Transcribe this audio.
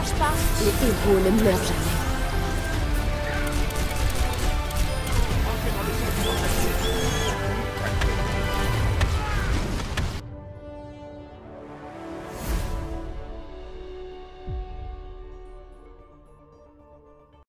lâche pas. Les héros ne meurent jamais.